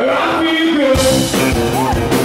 Rápido! you,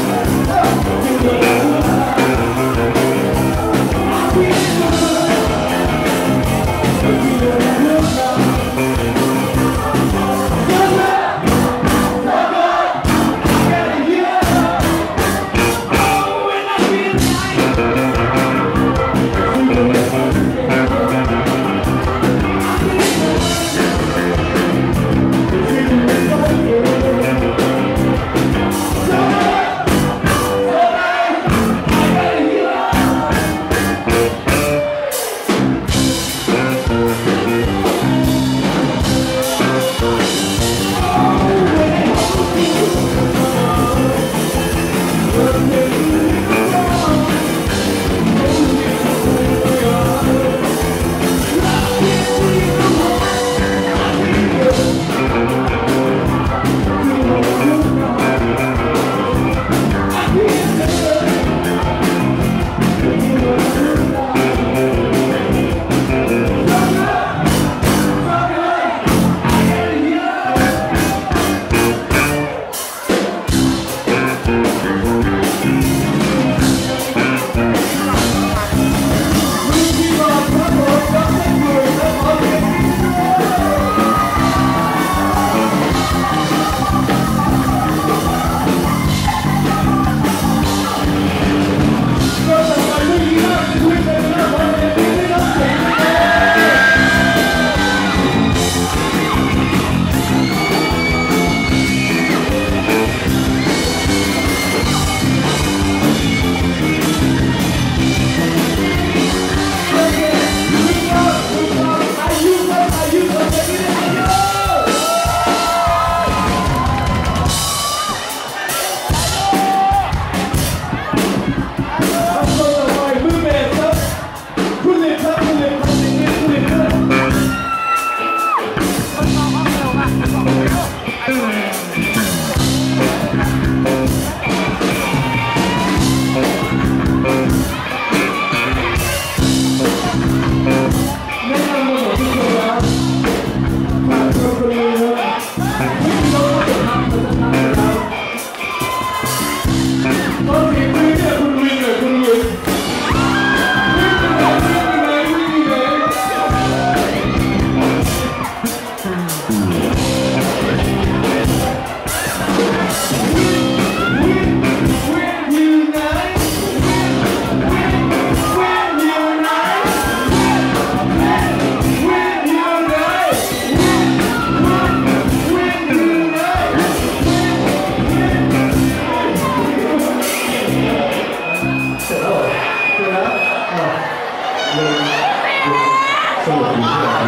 Thank you.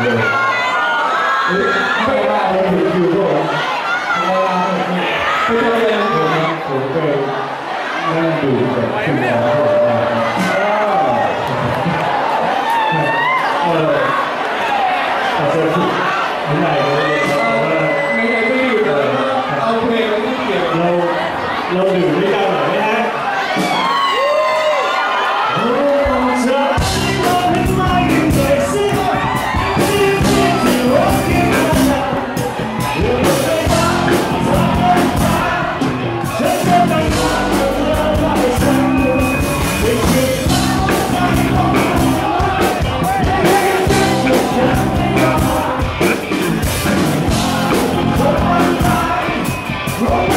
เลยไม่ว่าอะไรถึงคิวด้วยไม่ว่าไม่ต้องเล่นผมนะผมเคยนั่งดูแบบคุณหมอผมนะเอออาจจะไม่ได้เลยเราเราดื่มด้วยกัน Thank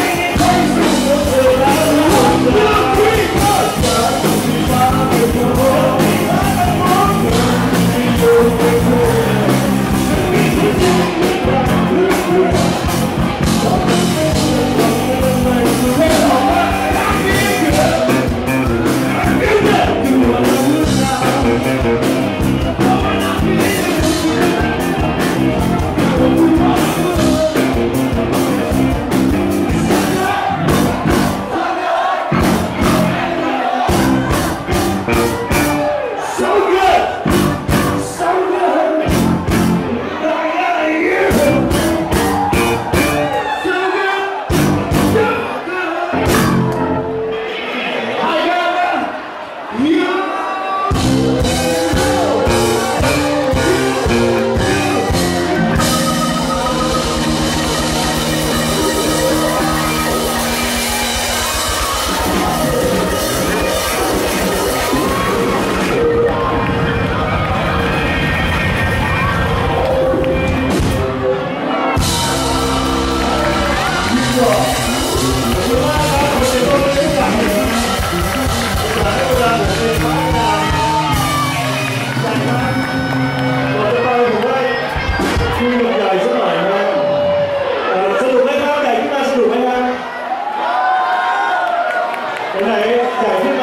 谢谢。